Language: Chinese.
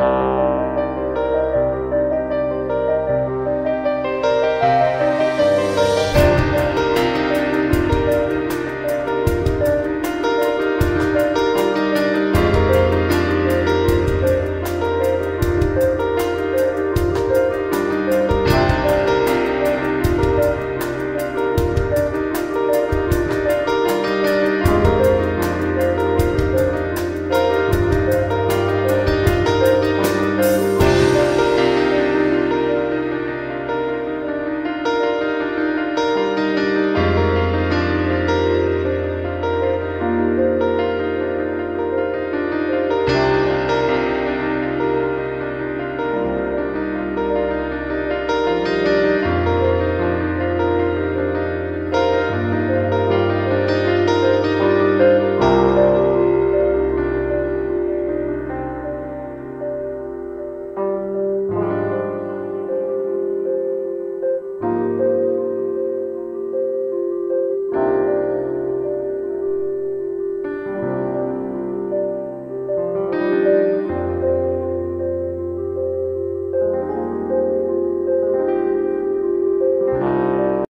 了。